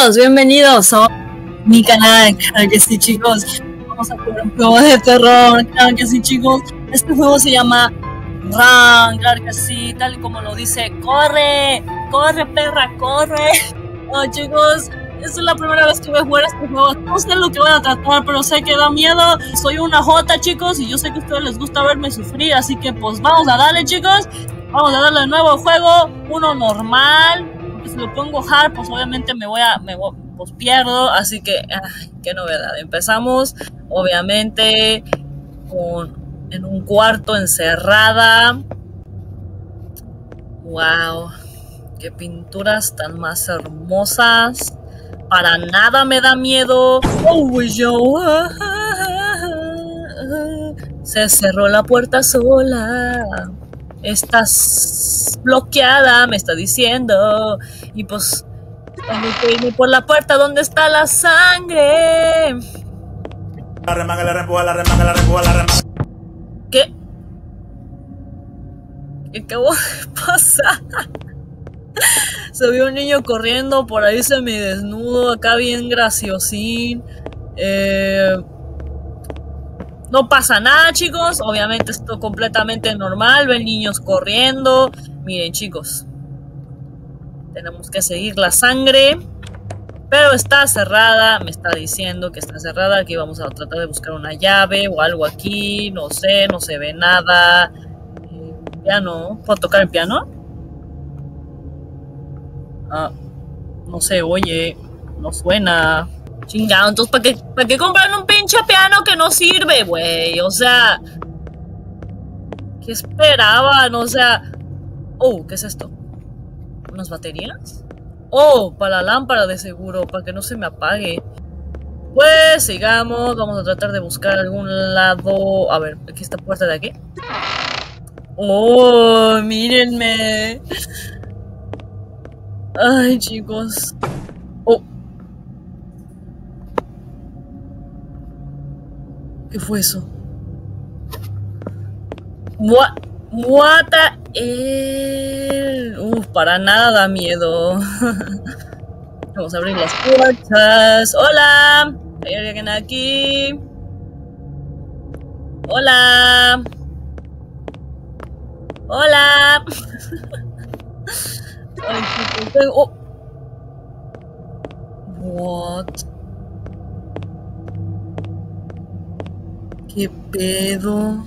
chicos, bienvenidos a mi canal. Claro que sí, chicos. Vamos a jugar un juego de terror. Claro que sí, chicos. Este juego se llama Run. Claro que sí, tal como lo dice. ¡Corre! ¡Corre, perra! ¡Corre! Oh, chicos, esta es la primera vez que voy a jugar este juego. No sé lo que voy a tratar, pero sé que da miedo. Soy una Jota, chicos, y yo sé que a ustedes les gusta verme sufrir. Así que, pues, vamos a darle, chicos. Vamos a darle nuevo juego. Uno normal si lo pongo hard, pues obviamente me voy a, me pues pierdo, así que, qué novedad. Empezamos, obviamente, con, en un cuarto encerrada. Wow, qué pinturas tan más hermosas. Para nada me da miedo. Oh, yo. Se cerró la puerta sola estás bloqueada, me está diciendo. Y pues, tengo que irme por la puerta donde está la sangre. La remanga, la rempuja, la remanga, la rempuja, la remanga. ¿Qué? ¿Qué acabó de pasar? se vio un niño corriendo, por ahí se me desnudo, acá bien graciosín. Eh no pasa nada, chicos. Obviamente esto completamente normal. Ven niños corriendo. Miren, chicos. Tenemos que seguir la sangre. Pero está cerrada. Me está diciendo que está cerrada. Aquí vamos a tratar de buscar una llave o algo aquí. No sé, no se ve nada. Eh, piano. ¿Puedo tocar el piano? Ah, no se oye. No suena. Chingado, entonces, ¿para qué, ¿para qué compran un pinche que no sirve, güey? O sea, ¿qué esperaban? O sea, oh, ¿qué es esto? ¿Unas baterías? Oh, para la lámpara de seguro, para que no se me apague. Pues sigamos, vamos a tratar de buscar algún lado. A ver, aquí esta puerta de aquí. Oh, mírenme. Ay, chicos. ¿Qué fue eso? Muata el... Uf, para nada da miedo. Vamos a abrir las puertas. ¡Hola! ¿Hay alguien aquí? ¡Hola! ¡Hola! Ay, oh. What? ¿Qué pedo?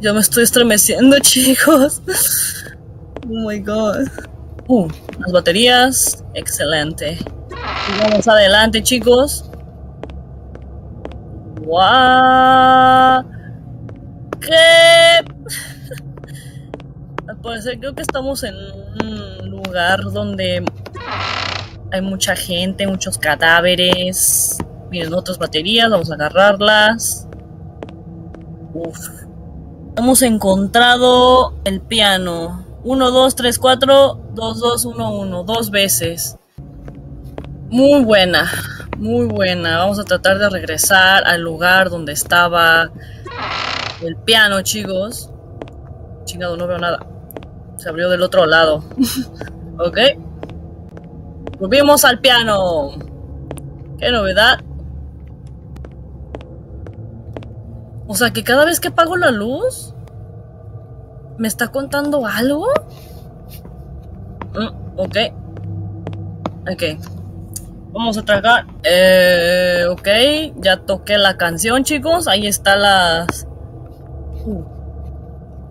Ya me estoy estremeciendo, chicos. Oh my god. Uh, las baterías. Excelente. vamos adelante, chicos. ¡Wow! ¿Qué? Al parecer creo que estamos en un lugar donde hay mucha gente, muchos cadáveres. Miren, otras baterías, vamos a agarrarlas. Uf. Hemos encontrado el piano. 1, 2, 3, 4, 2, 2, 1, 1. Dos veces. Muy buena, muy buena. Vamos a tratar de regresar al lugar donde estaba el piano, chicos. Chingado, no veo nada. Se abrió del otro lado. ok. Volvimos al piano. Qué novedad. O sea, que cada vez que apago la luz, ¿me está contando algo? Mm, ok. Ok. Vamos a tragar. Eh, ok. Ya toqué la canción, chicos. Ahí está las... Uh,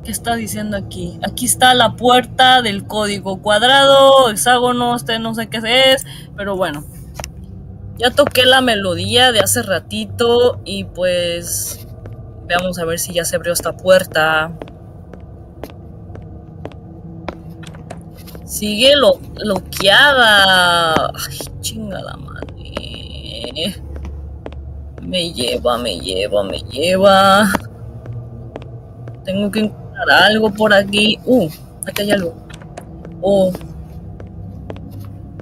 ¿Qué está diciendo aquí? Aquí está la puerta del código cuadrado, hexágono, este no sé qué es, pero bueno. Ya toqué la melodía de hace ratito y pues Veamos a ver si ya se abrió esta puerta. Sigue lo bloqueada. Ay, chinga la madre. Me lleva, me lleva, me lleva. Tengo que encontrar algo por aquí. Uh, aquí hay algo. Oh.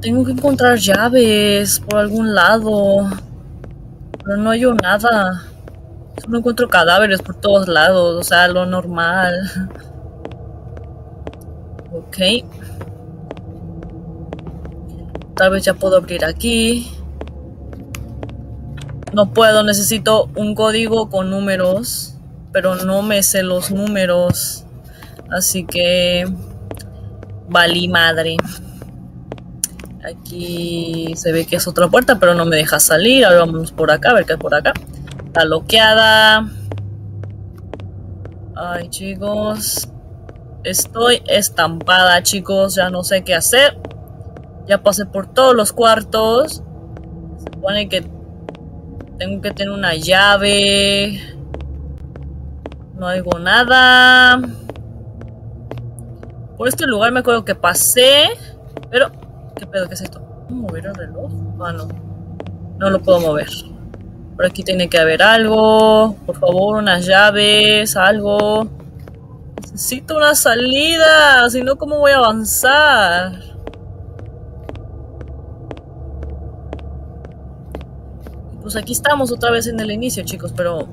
Tengo que encontrar llaves por algún lado. Pero no hay nada. No encuentro cadáveres por todos lados, o sea, lo normal. Ok. Tal vez ya puedo abrir aquí. No puedo, necesito un código con números, pero no me sé los números. Así que... Valí madre. Aquí se ve que es otra puerta, pero no me deja salir. Ahora vamos por acá, a ver qué es por acá. Está bloqueada. Ay, chicos. Estoy estampada, chicos. Ya no sé qué hacer. Ya pasé por todos los cuartos. Se supone que tengo que tener una llave. No hago nada. Por este lugar me acuerdo que pasé. Pero, ¿qué pedo? ¿Qué es esto? ¿Puedo mover el reloj? Ah, no. No lo puedo mover. Por aquí tiene que haber algo. Por favor, unas llaves, algo. Necesito una salida. Si no, ¿cómo voy a avanzar? Pues aquí estamos otra vez en el inicio, chicos, pero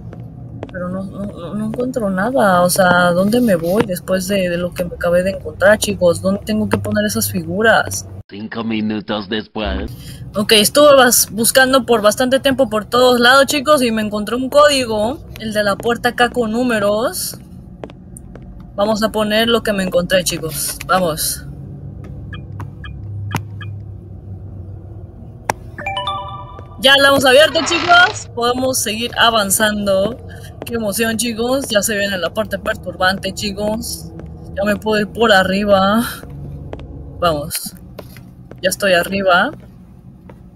pero no, no, no encuentro nada. O sea, ¿dónde me voy después de, de, lo que me acabé de encontrar, chicos? ¿Dónde tengo que poner esas figuras? Cinco minutos después. Ok, estuve buscando por bastante tiempo por todos lados, chicos, y me encontré un código, el de la puerta acá con números. Vamos a poner lo que me encontré, chicos. Vamos. Ya la hemos abierto, chicos. Podemos seguir avanzando. Qué emoción, chicos. Ya se viene la parte perturbante, chicos. Ya me puedo ir por arriba. Vamos. Ya estoy arriba.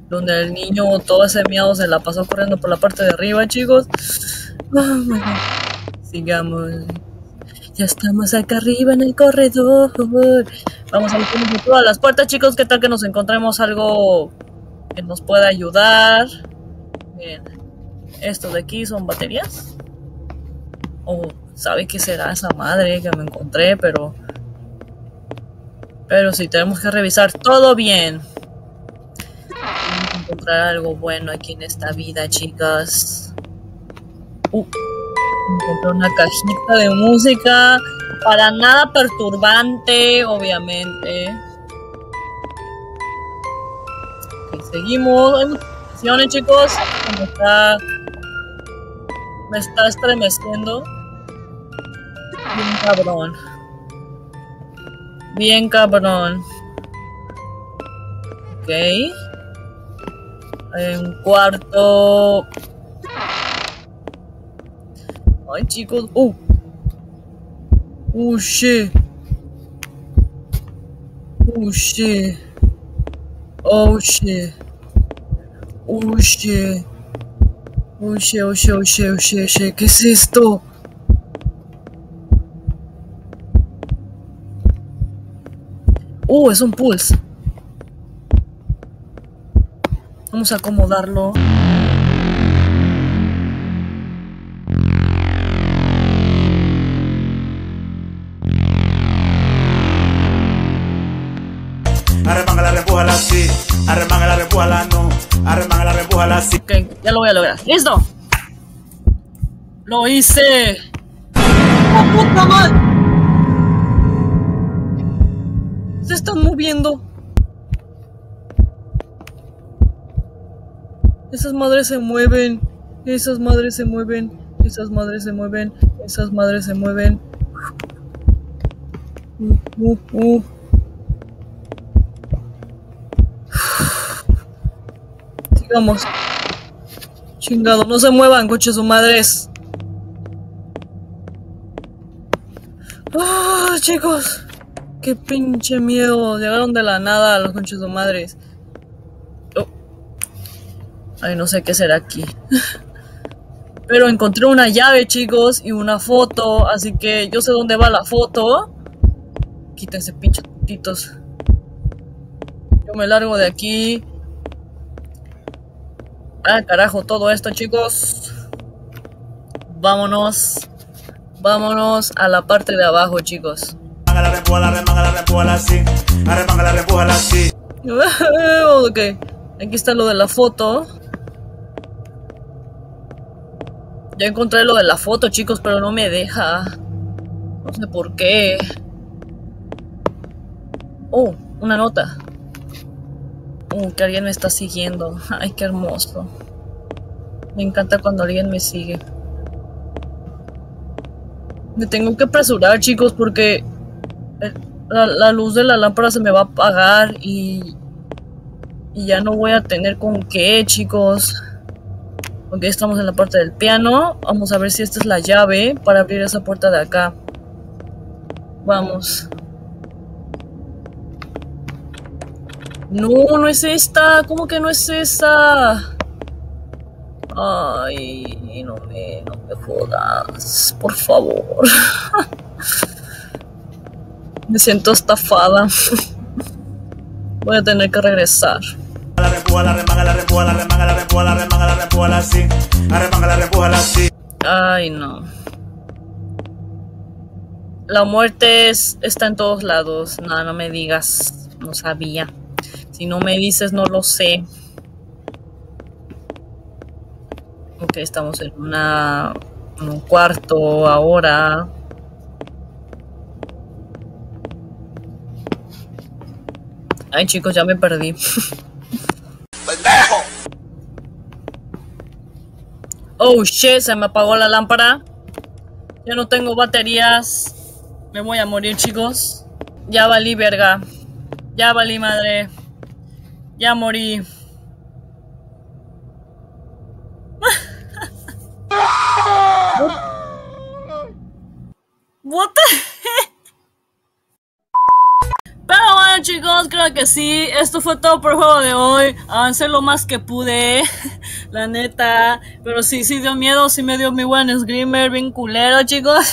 Donde el niño, todo ese miedo se la pasó corriendo por la parte de arriba, chicos. Oh, Sigamos. Ya estamos acá arriba en el corredor. Vamos a abrir todas las puertas, chicos. ¿Qué tal que nos encontremos algo que nos pueda ayudar? Bien. Estos de aquí son baterías. O oh, sabe qué será esa madre que me encontré, pero. Pero sí, tenemos que revisar todo bien. Tenemos que encontrar algo bueno aquí en esta vida, chicas. Uh, encontré una cajita de música. Para nada perturbante, obviamente. Ok, seguimos. Hay muchas chicos. Me está, me está estremeciendo. Bien cabrón. Bien cabrón. Ok. Hay un cuarto. Ay, chicos. Uh. Oh, shit. Oh, shit. Oh, shit. Oh, shit. Oh, shit, oh, shit, oh, shit, oh, shit, shit. ¿Qué es esto? Uh, es un pulse. Vamos a acomodarlo. Arremángala, repújala así. Arremángala, repújala no. Arremángala, repújala así. Ok, ya lo voy a lograr. ¡Listo! ¡Lo hice! ¡Oh, puta madre! Se están moviendo. Esas madres se mueven. Esas madres se mueven. Esas madres se mueven. Esas madres se mueven. Uh, uh, uh. Sigamos. Chingado, no se muevan, coches o madres. Ah, chicos. Qué pinche miedo. Llegaron de la nada los conches o madres. Oh. Ay, no sé qué será aquí. Pero encontré una llave, chicos, y una foto. Así que yo sé dónde va la foto. Quítense, pinches putitos. Yo me largo de aquí. Ah, carajo, todo esto, chicos. Vámonos. Vámonos a la parte de abajo, chicos. Arremángala, repújala, arremángala, repújala así. Arremángala, repújala así. ok. Aquí está lo de la foto. Ya encontré lo de la foto, chicos, pero no me deja. No sé por qué. Oh, una nota. Uh, que alguien me está siguiendo. Ay, qué hermoso. Me encanta cuando alguien me sigue. Me tengo que apresurar, chicos, porque la, la luz de la lámpara se me va a apagar y, y ya no voy a tener con qué, chicos. Ok, estamos en la parte del piano. Vamos a ver si esta es la llave para abrir esa puerta de acá. Vamos. No, no es esta. ¿Cómo que no es esa? Ay, no me, no me jodas. Por favor. me siento estafada. Voy a tener que regresar. Ay, no. La muerte es, está en todos lados. No, no me digas. No sabía. Si no me dices, no lo sé. Ok, estamos en una en un cuarto ahora. Ay, chicos, ya me perdí. Oh shit, se me apagó la lámpara. Ya no tengo baterías. Me voy a morir, chicos. Ya valí, verga. Ya valí, madre. Ya morí. What the heck? Pero bueno chicos, creo que sí, esto fue todo por el juego de hoy, avancé lo más que pude, la neta, pero sí, sí dio miedo, sí me dio mi buen screamer, bien culero chicos,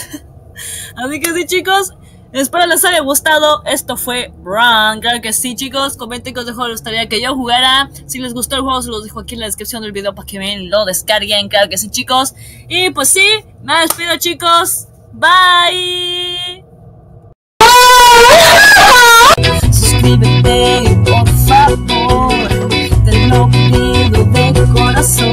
así que sí chicos, espero les haya gustado, esto fue Run, claro que sí chicos, comenten qué juego les gustaría que yo jugara, si les gustó el juego se los dejo aquí en la descripción del video para que ven, lo descarguen, claro que sí chicos, y pues sí, me despido chicos, bye. vive bem, por favor. Te lo de coração.